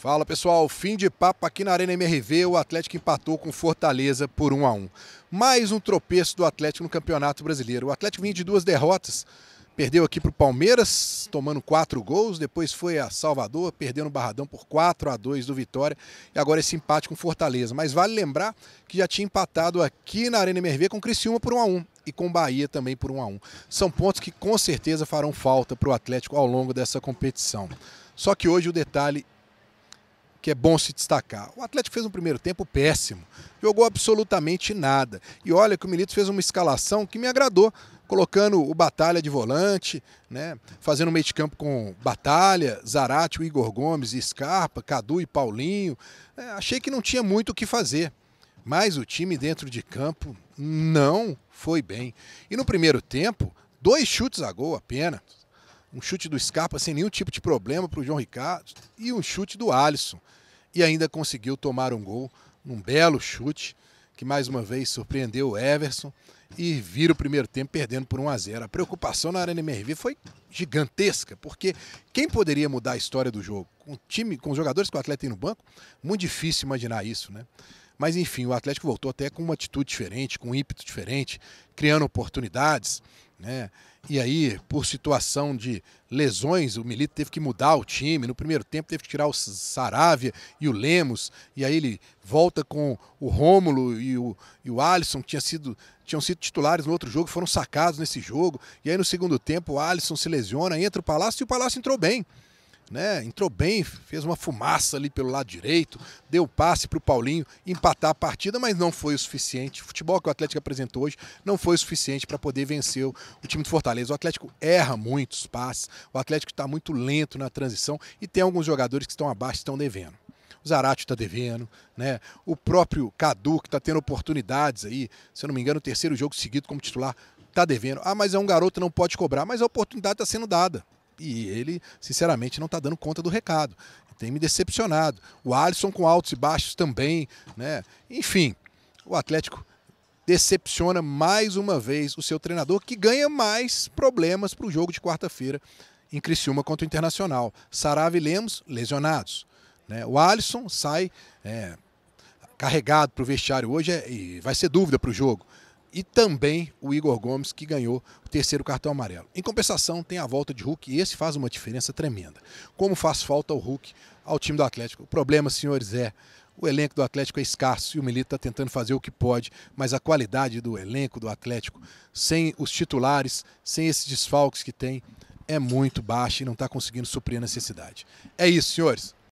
Fala pessoal, fim de papo aqui na Arena MRV. O Atlético empatou com Fortaleza por 1 a 1 Mais um tropeço do Atlético no Campeonato Brasileiro. O Atlético vinha de duas derrotas. Perdeu aqui para o Palmeiras, tomando quatro gols. Depois foi a Salvador, perdendo o Barradão por 4 a 2 do Vitória. E agora esse empate com Fortaleza. Mas vale lembrar que já tinha empatado aqui na Arena MRV com Criciúma por 1 a 1 e com Bahia também por 1 a 1 São pontos que com certeza farão falta para o Atlético ao longo dessa competição. Só que hoje o detalhe que é bom se destacar. O Atlético fez um primeiro tempo péssimo, jogou absolutamente nada. E olha que o Milito fez uma escalação que me agradou, colocando o Batalha de volante, né, fazendo um meio de campo com Batalha, Zarate, Igor Gomes, Scarpa, Cadu e Paulinho. É, achei que não tinha muito o que fazer. Mas o time dentro de campo não foi bem. E no primeiro tempo, dois chutes a gol apenas um chute do Scarpa sem nenhum tipo de problema para o João Ricardo e um chute do Alisson. E ainda conseguiu tomar um gol, um belo chute, que mais uma vez surpreendeu o Everson e vira o primeiro tempo perdendo por 1 a 0. A preocupação na Arena MRV foi gigantesca, porque quem poderia mudar a história do jogo? Com time, com os jogadores que o Atlético tem no banco, muito difícil imaginar isso, né? Mas enfim, o Atlético voltou até com uma atitude diferente, com um ímpeto diferente, criando oportunidades, né? E aí, por situação de lesões, o Milito teve que mudar o time. No primeiro tempo teve que tirar o Saravia e o Lemos. E aí ele volta com o Rômulo e o, e o Alisson, que tinha sido, tinham sido titulares no outro jogo, foram sacados nesse jogo. E aí no segundo tempo o Alisson se lesiona, entra o Palácio e o Palácio entrou bem né? Entrou bem, fez uma fumaça ali pelo lado direito, deu passe para o Paulinho empatar a partida, mas não foi o suficiente. O futebol que o Atlético apresentou hoje não foi o suficiente para poder vencer o, o, time do Fortaleza. O Atlético erra muitos passes, o Atlético está muito lento na transição e tem alguns jogadores que estão abaixo, estão devendo. O Zarate está devendo, né? O próprio Cadu, que está tendo oportunidades aí, se eu não me engano, o terceiro jogo seguido como titular, está devendo. Ah, mas é um garoto, não pode cobrar, mas a oportunidade está sendo dada e ele, sinceramente, não está dando conta do recado. Tem me decepcionado. O Alisson com altos e baixos também, né? Enfim, o Atlético decepciona mais uma vez o seu treinador, que ganha mais problemas para o jogo de quarta-feira em Criciúma contra o Internacional. Sarave e Lemos lesionados. Né? O Alisson sai é, carregado para o vestiário hoje é, e vai ser dúvida para o jogo e também o Igor Gomes, que ganhou o terceiro cartão amarelo. Em compensação, tem a volta de Hulk e esse faz uma diferença tremenda. Como faz falta o Hulk ao time do Atlético? O problema, senhores, é o elenco do Atlético é escasso e o Milito está tentando fazer o que pode, mas a qualidade do elenco do Atlético, sem os titulares, sem esses desfalques que tem, é muito baixa e não está conseguindo suprir a necessidade. É isso, senhores.